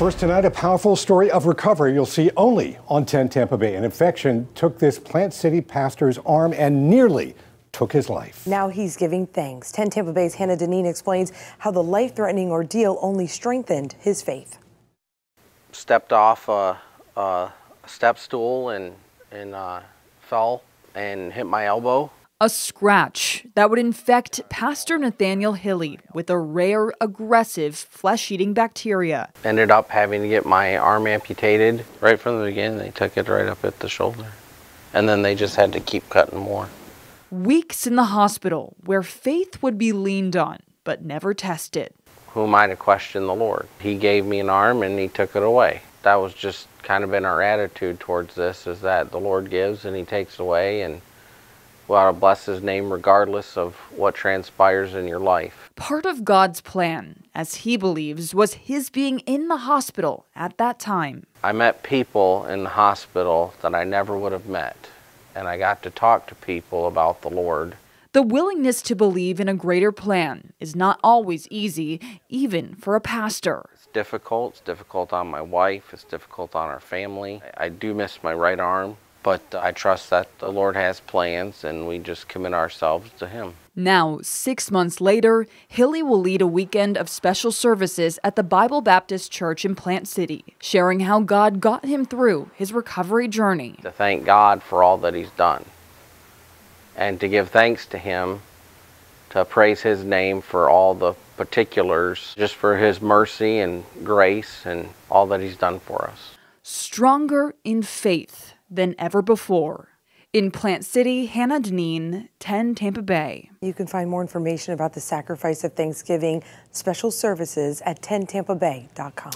First tonight, a powerful story of recovery you'll see only on 10 Tampa Bay. An infection took this Plant City pastor's arm and nearly took his life. Now he's giving thanks. 10 Tampa Bay's Hannah Deneen explains how the life threatening ordeal only strengthened his faith. Stepped off a, a step stool and, and uh, fell and hit my elbow. A scratch that would infect Pastor Nathaniel Hilly with a rare, aggressive, flesh eating bacteria. Ended up having to get my arm amputated right from the beginning. They took it right up at the shoulder. And then they just had to keep cutting more. Weeks in the hospital where faith would be leaned on, but never tested. Who am I to question the Lord? He gave me an arm and he took it away. That was just kind of been our attitude towards this is that the Lord gives and he takes away and we ought to bless his name regardless of what transpires in your life. Part of God's plan, as he believes, was his being in the hospital at that time. I met people in the hospital that I never would have met, and I got to talk to people about the Lord. The willingness to believe in a greater plan is not always easy, even for a pastor. It's difficult. It's difficult on my wife. It's difficult on our family. I do miss my right arm. But I trust that the Lord has plans and we just commit ourselves to Him. Now, six months later, Hilly will lead a weekend of special services at the Bible Baptist Church in Plant City, sharing how God got him through his recovery journey. To thank God for all that He's done and to give thanks to Him, to praise His name for all the particulars, just for His mercy and grace and all that He's done for us. Stronger in faith than ever before. In Plant City, Hannah Deneen, 10 Tampa Bay. You can find more information about the sacrifice of Thanksgiving special services at 10tampabay.com.